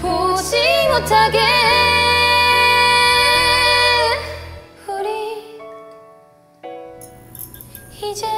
보지 못하게. 우리 이젠